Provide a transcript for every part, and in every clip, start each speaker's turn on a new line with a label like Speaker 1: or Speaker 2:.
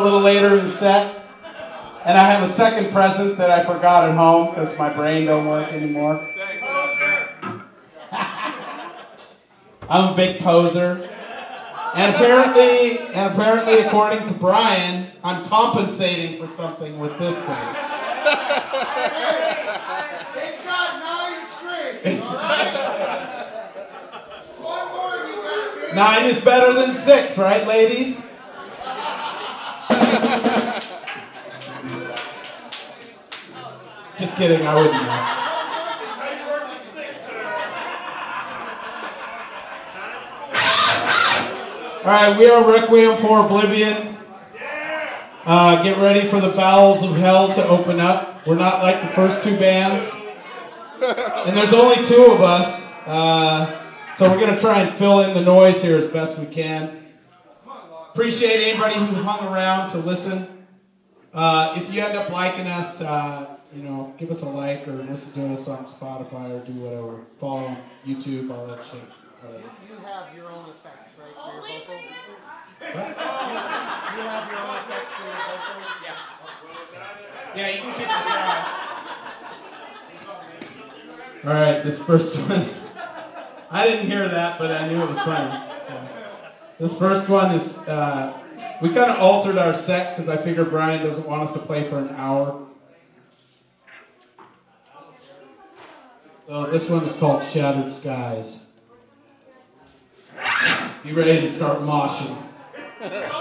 Speaker 1: a little later in the set. And I have a second present that I forgot at home because my brain don't work anymore. I'm a big poser. And apparently, and apparently, according to Brian, I'm compensating for something with this thing.
Speaker 2: It's got nine strings, all right? One more you gotta.
Speaker 1: Nine is better than six, right, ladies? Just kidding, I wouldn't know. All right, we are Requiem for Oblivion. Uh, get ready for the bowels of hell to open up. We're not like the first two bands, and there's only two of us, uh, so we're gonna try and fill in the noise here as best we can. Appreciate anybody who hung around to listen. Uh, if you end up liking us, uh, you know, give us a like or listen to us on Spotify or do whatever. Follow on YouTube, all that shit. Whatever.
Speaker 2: You have your own effects, right, for your vocal? You have your own effects for your vocal? Yeah.
Speaker 1: Yeah, you can keep it All right, this first one. I didn't hear that, but I knew it was funny. So, This first one is. Uh, we kind of altered our set because I figured Brian doesn't want us to play for an hour. So this one is called Shattered Skies. Be ready to start moshing.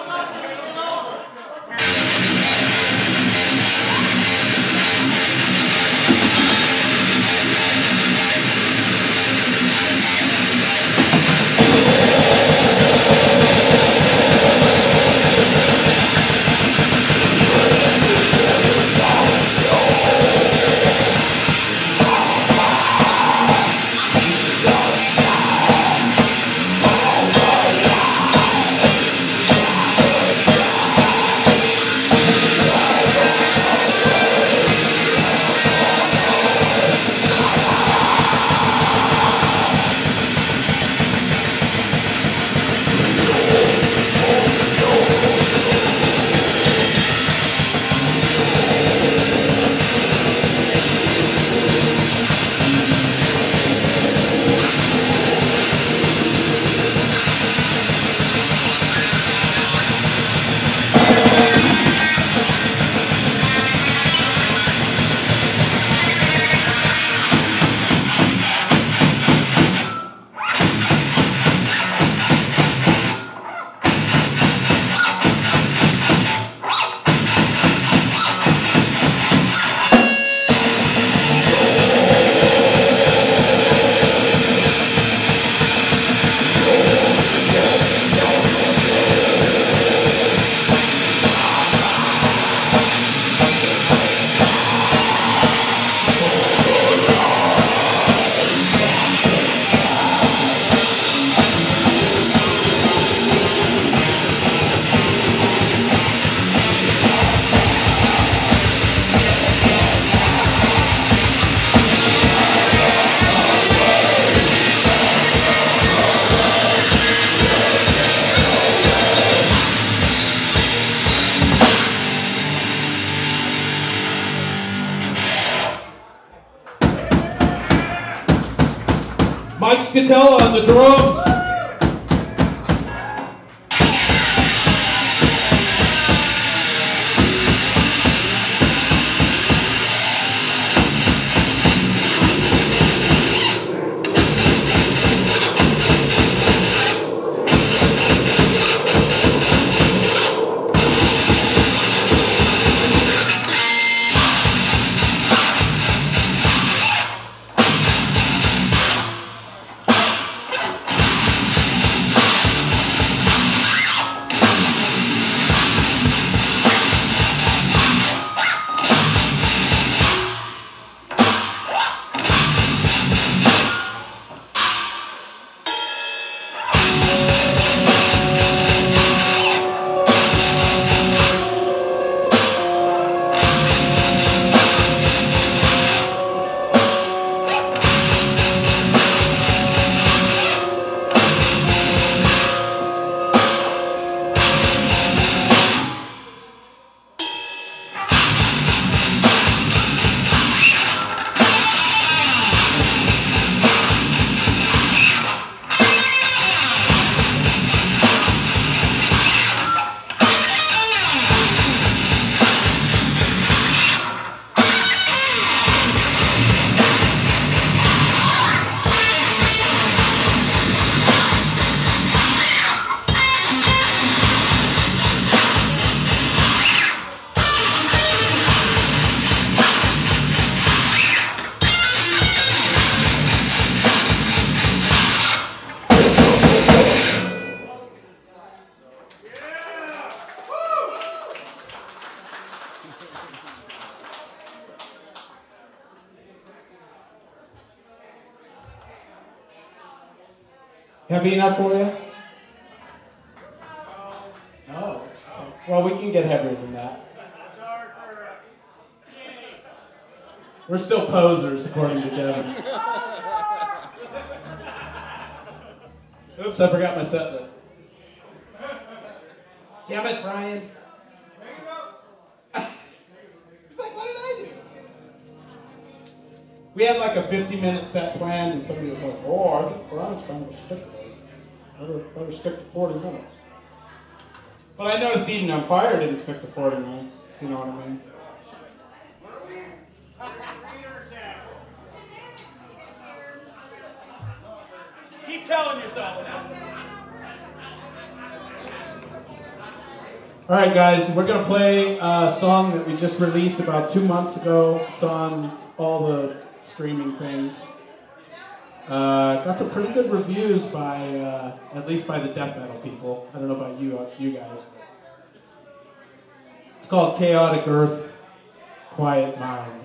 Speaker 1: Enough for you? No. Well, we can get heavier than that. We're still posers, according to Devin. Oops, I forgot my set list. Damn it, Brian. He's like, what did I do? We had like a 50 minute set planned, and somebody was like, oh, I think Brian's trying to stick to it. Better, better stick to 40 minutes. But I noticed Eden on Fire didn't stick to 40 minutes, if you know what I mean.
Speaker 3: Keep telling yourself that.
Speaker 1: All right, guys, we're gonna play a song that we just released about two months ago. It's on all the streaming things. Uh, got some pretty good reviews by, uh, at least by the death metal people. I don't know about you, uh, you guys. It's called Chaotic Earth, Quiet Mind.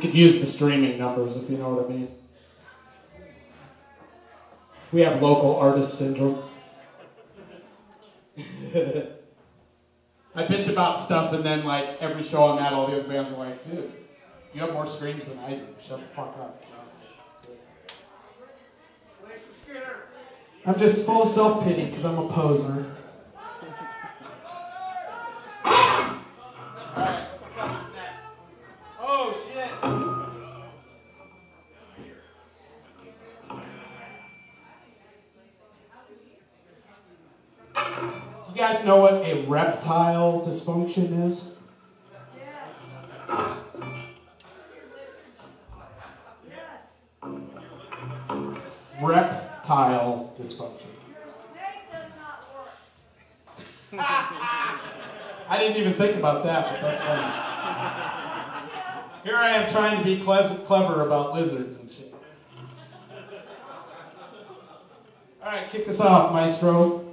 Speaker 1: Could use the streaming numbers if you know what I mean. We have local artist syndrome. I bitch about stuff, and then like every show I'm at, all the other bands are like, "Dude, you have more streams than I do. Shut the fuck up."
Speaker 2: Play some Skinner.
Speaker 1: I'm just full of self pity because I'm a poser.
Speaker 3: Oh shit.
Speaker 1: Do you guys know what a reptile dysfunction is? Yes. Reptile dysfunction. I didn't even think about that, but that's funny. Here I am trying to be clever about lizards and shit. All right, kick us off, Maestro.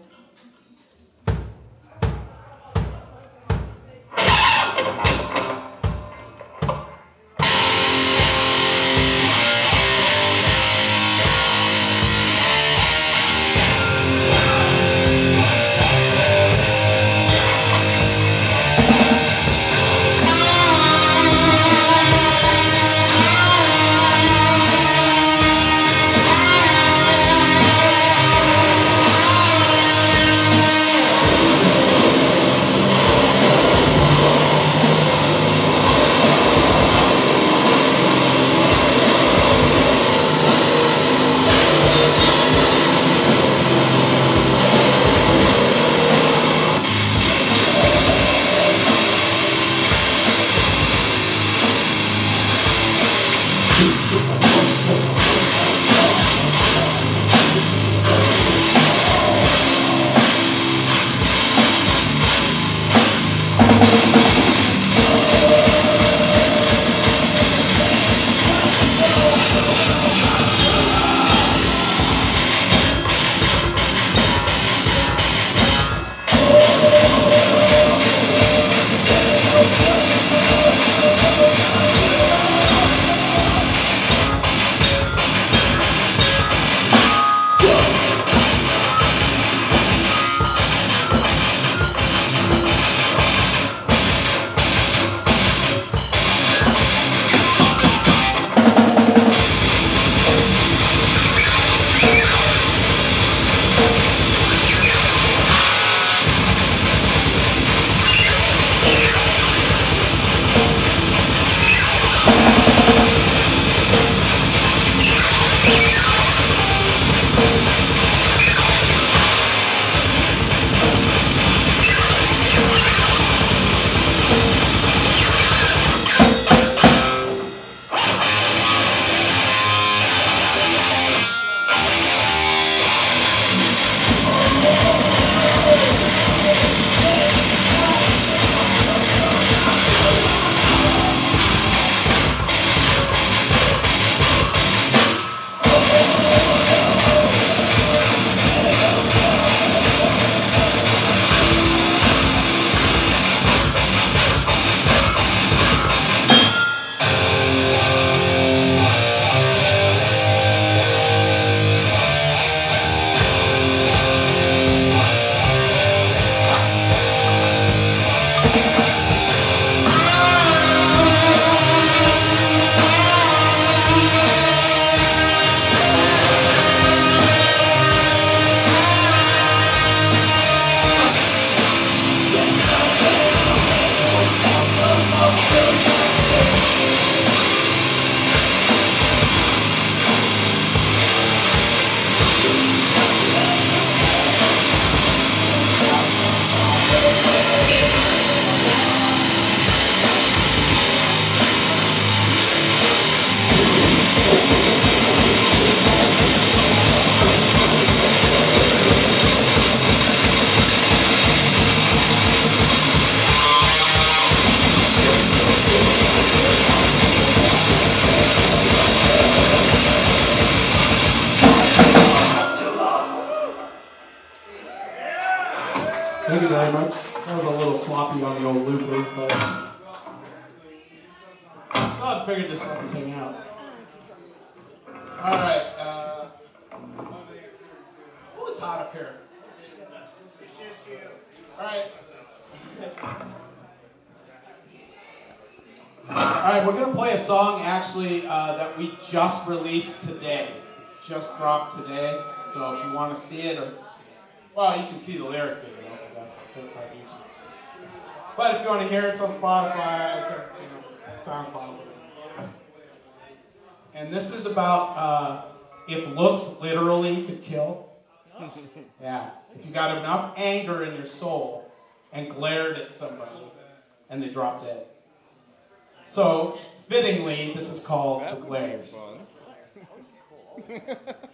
Speaker 1: Just released today, just dropped today. So if you want to see it, or well, you can see the lyric video. That's on YouTube. But if you want to hear it, it's on Spotify, it's on you know, SoundCloud. And this is about uh, if looks literally could kill. Yeah, if you got enough anger in your soul and glared at somebody and they dropped dead. So, fittingly, this is called
Speaker 4: That
Speaker 1: The Glares.
Speaker 2: Thank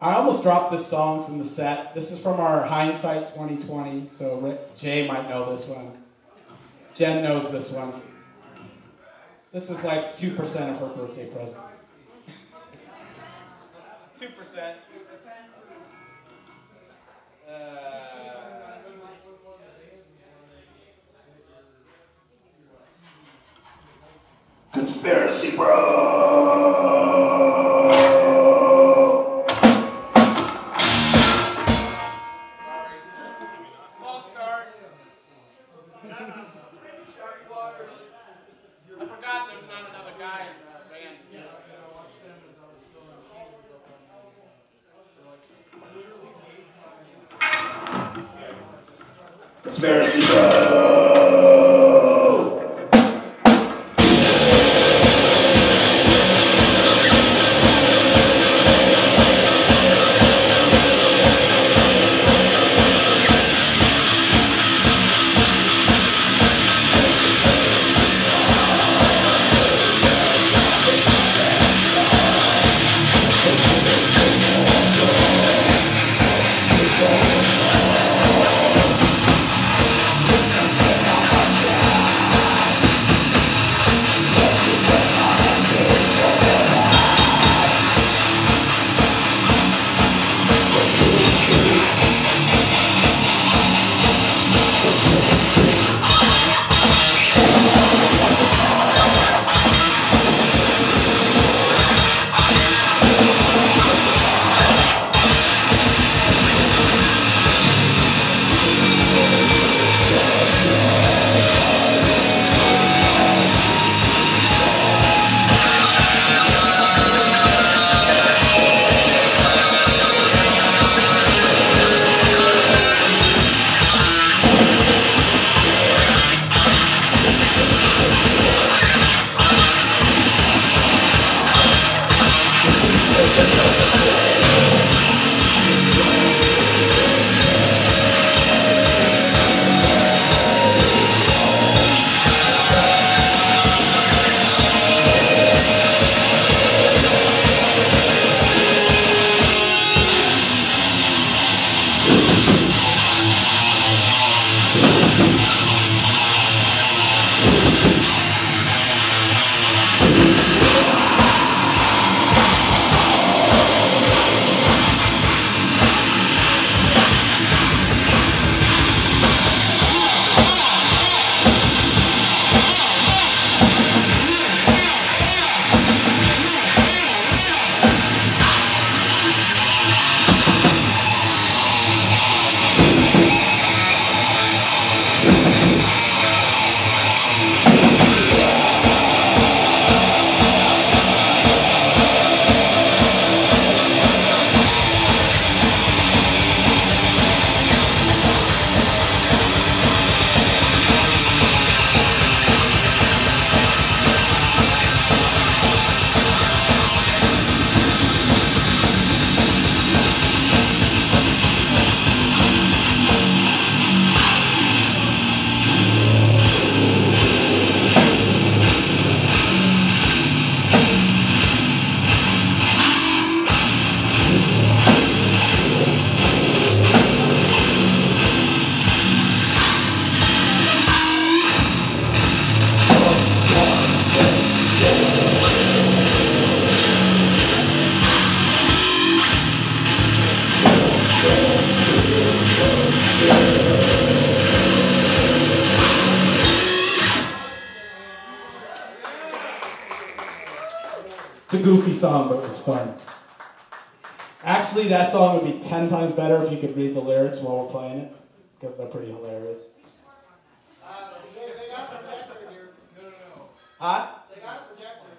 Speaker 1: I almost dropped this song from the set. This is from our hindsight 2020. So Rick, Jay might know this one. Jen knows this one. This is like two percent of her birthday present. Two percent. Uh,
Speaker 4: Conspiracy Bro!
Speaker 1: Be 10 times better if you could read the lyrics while we're playing it, because they're pretty hilarious.
Speaker 2: They, got a projector projector.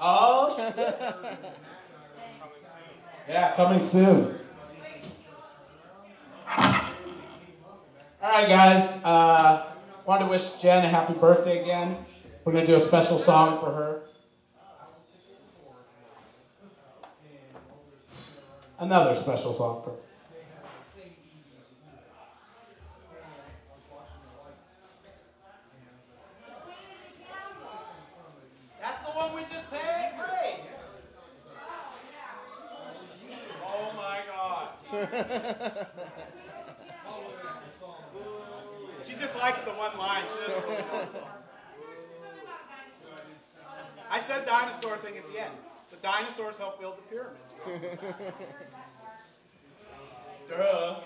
Speaker 1: Oh. Yeah, coming soon. All right, guys. Uh, wanted to wish Jen a happy birthday again. We're going to do a special song for her. another special song for.
Speaker 3: That's the one we just played. Great. Oh my God.
Speaker 1: she just likes the one line. She doesn't really know the song. I said dinosaur thing at the end. The dinosaurs helped build the pyramids. Duh.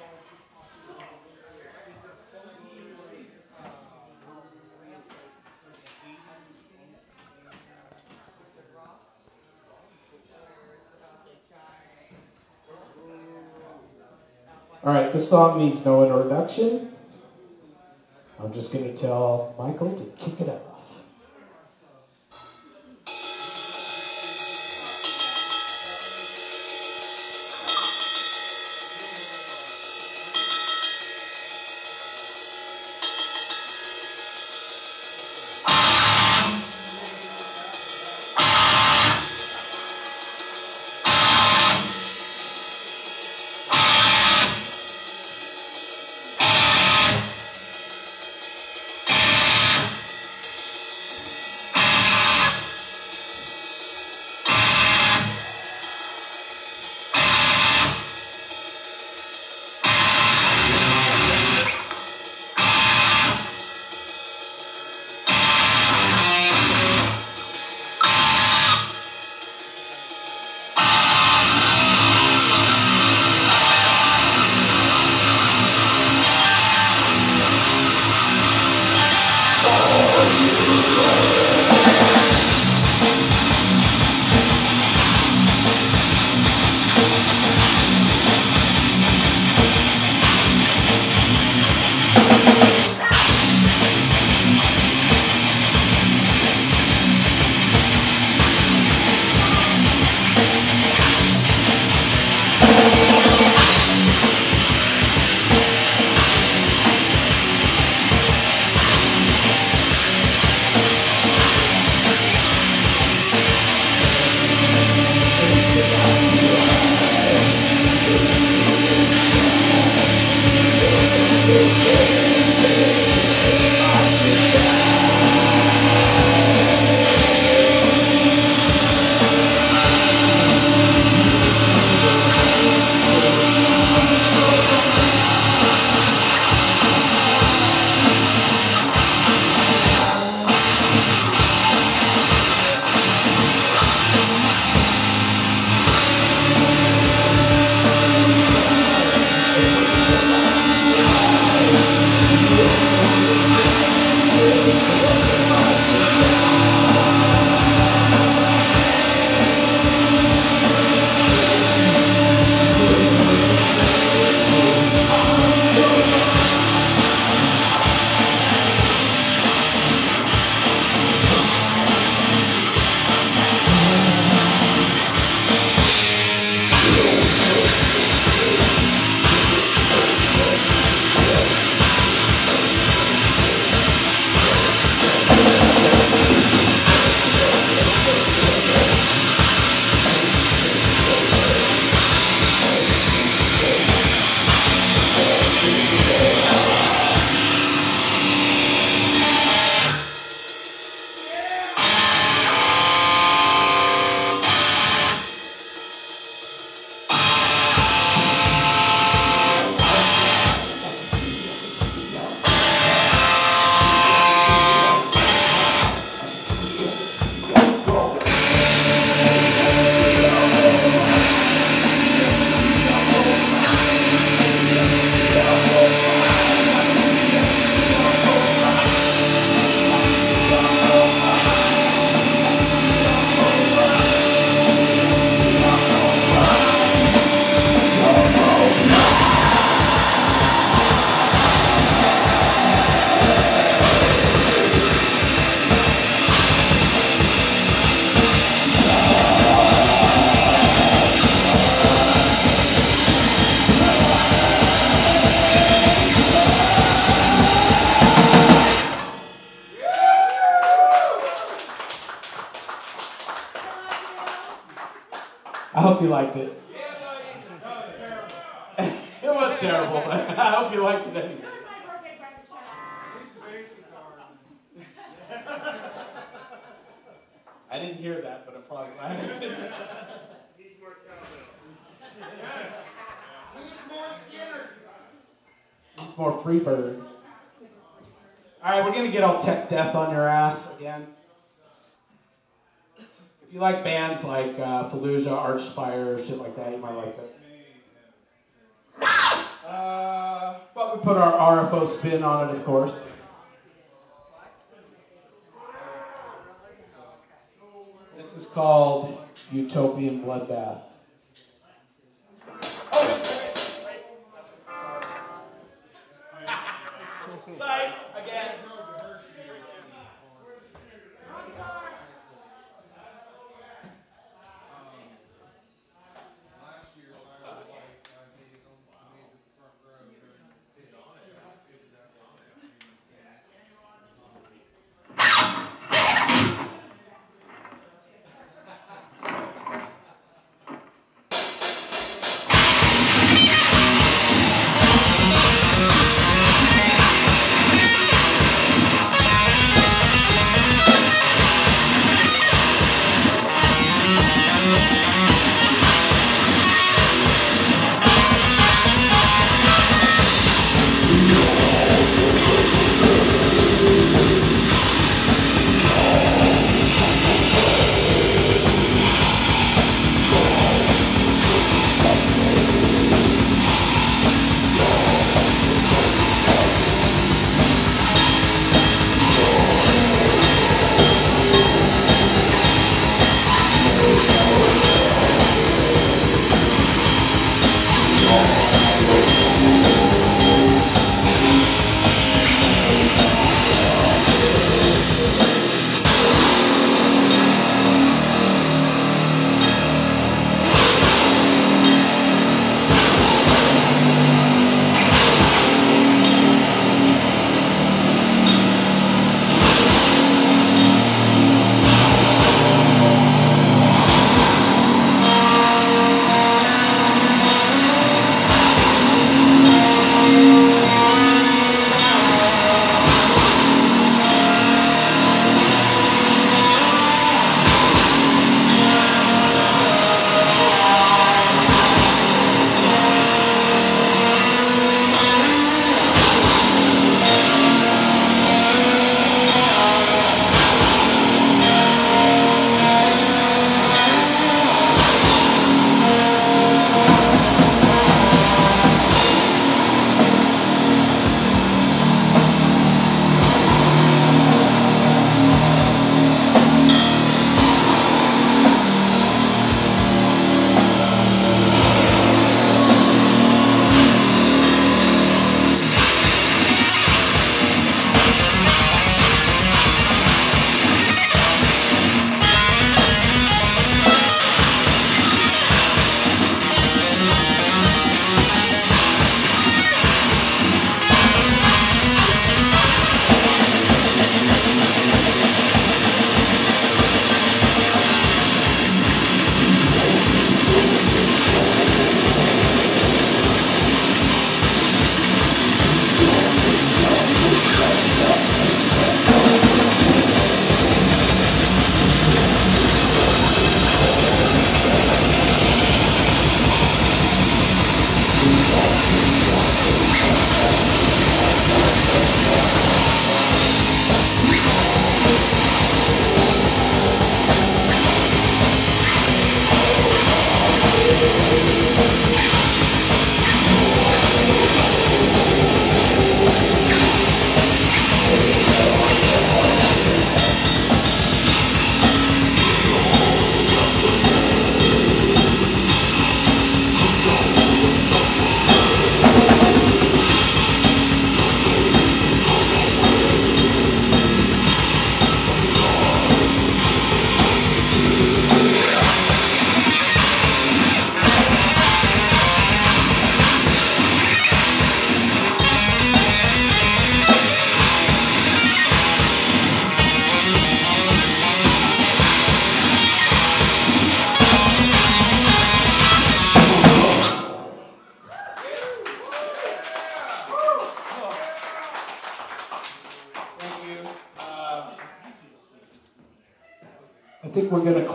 Speaker 4: All right, this song needs no introduction. I'm just going to tell Michael to kick it off. I hope you liked it. it was terrible. I hope you liked it anyway.
Speaker 5: That was my birthday present. Shut up.
Speaker 4: I didn't hear that, but I'm probably glad I did.
Speaker 2: He's more cowbell. Yes. He's more
Speaker 1: more free bird. All right, we're gonna get all tech death on your ass again. If you like bands like uh, Fallujah, Archspire, shit like that, you might like this. Uh, but we put our RFO spin on it, of course. This is called Utopian Bloodbath.
Speaker 4: Psych, again.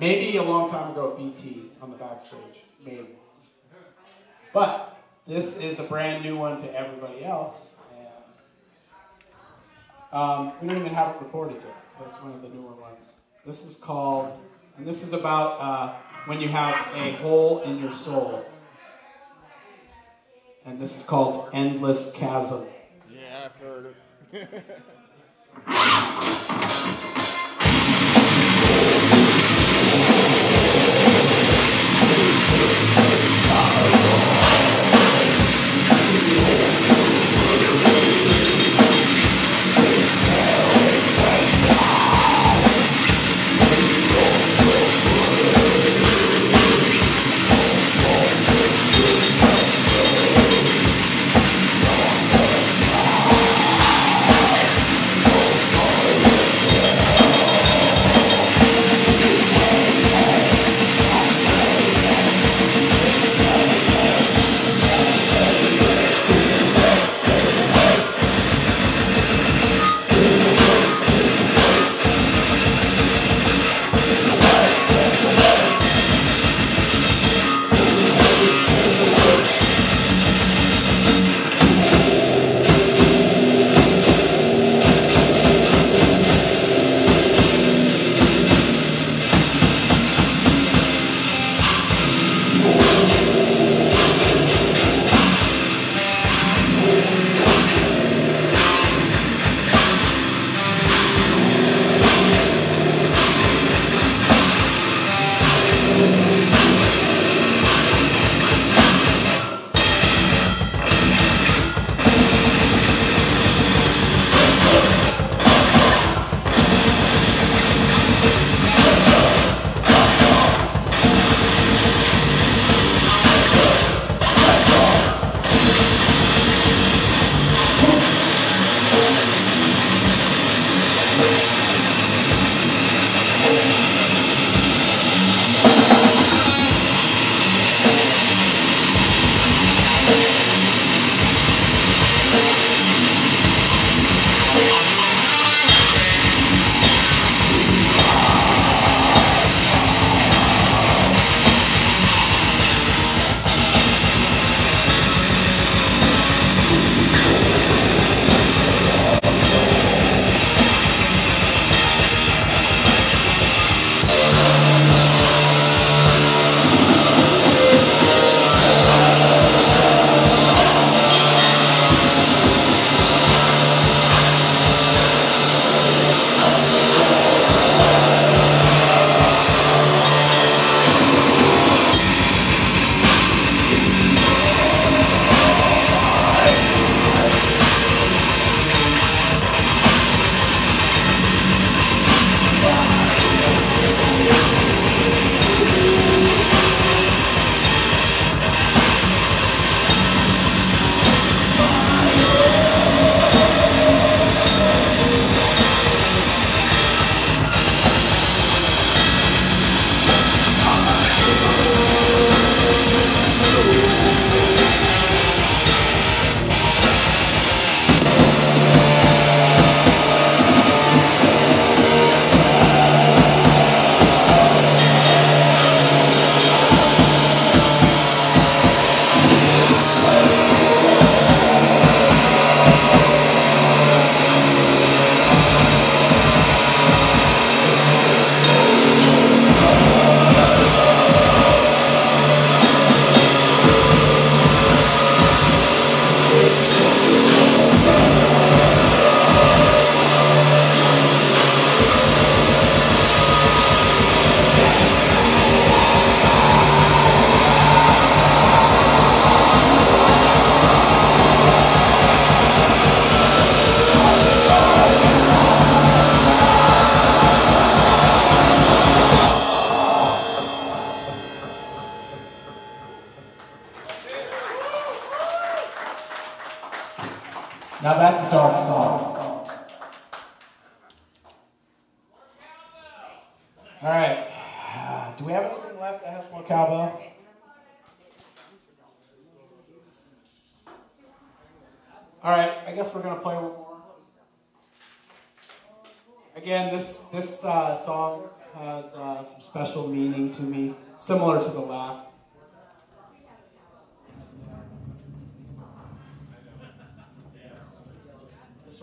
Speaker 1: Maybe a long time ago at BT on the backstage. Maybe. But this is a brand new one to everybody else. And um, we don't even have it recorded yet, so it's one of the newer ones. This is called, and this is about uh, when you have a hole in your soul. And this is called Endless Chasm.
Speaker 2: Yeah, I've heard it.
Speaker 1: Now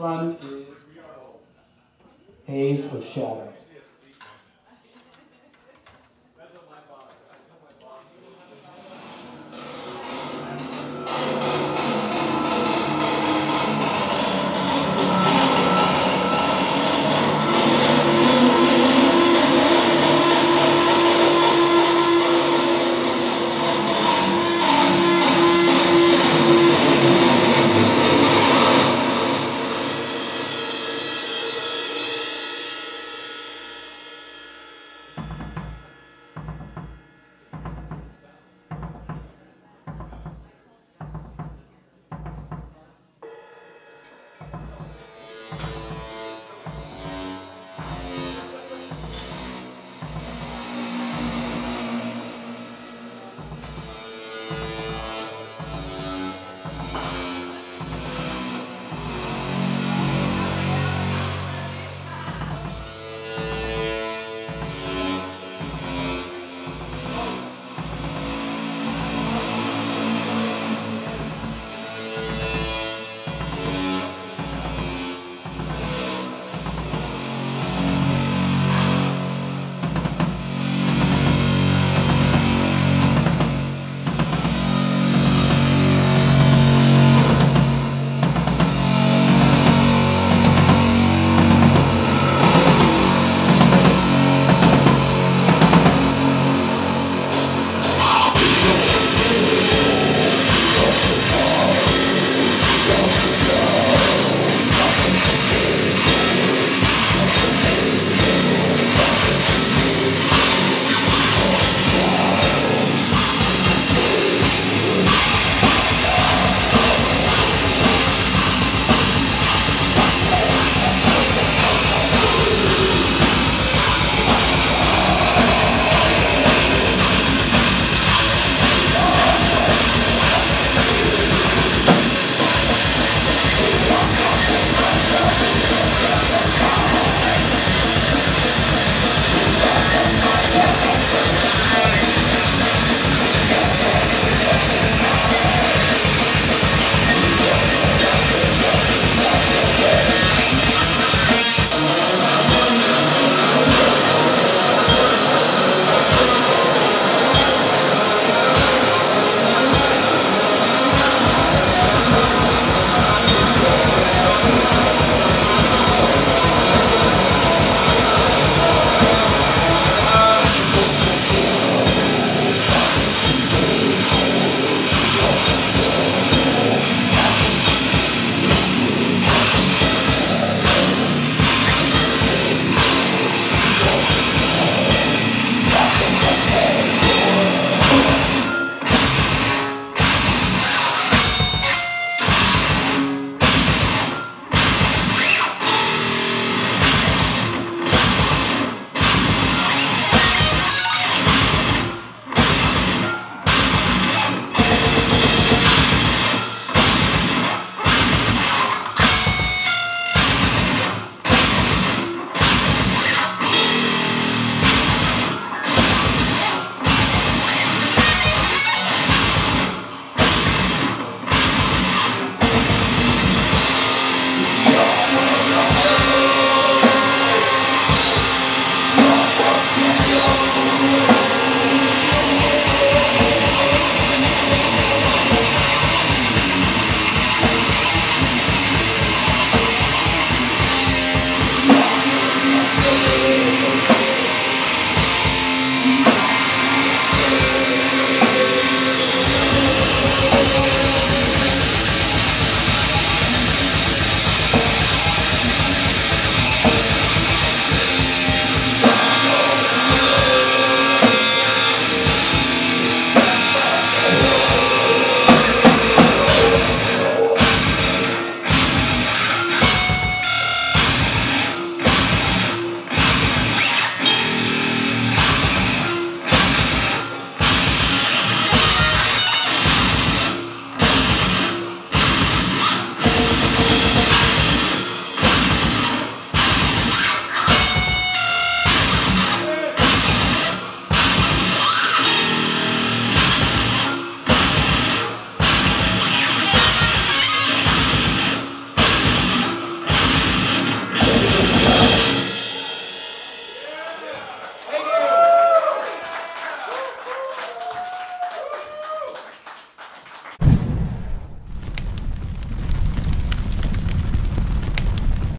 Speaker 1: one is Haze of Shadow.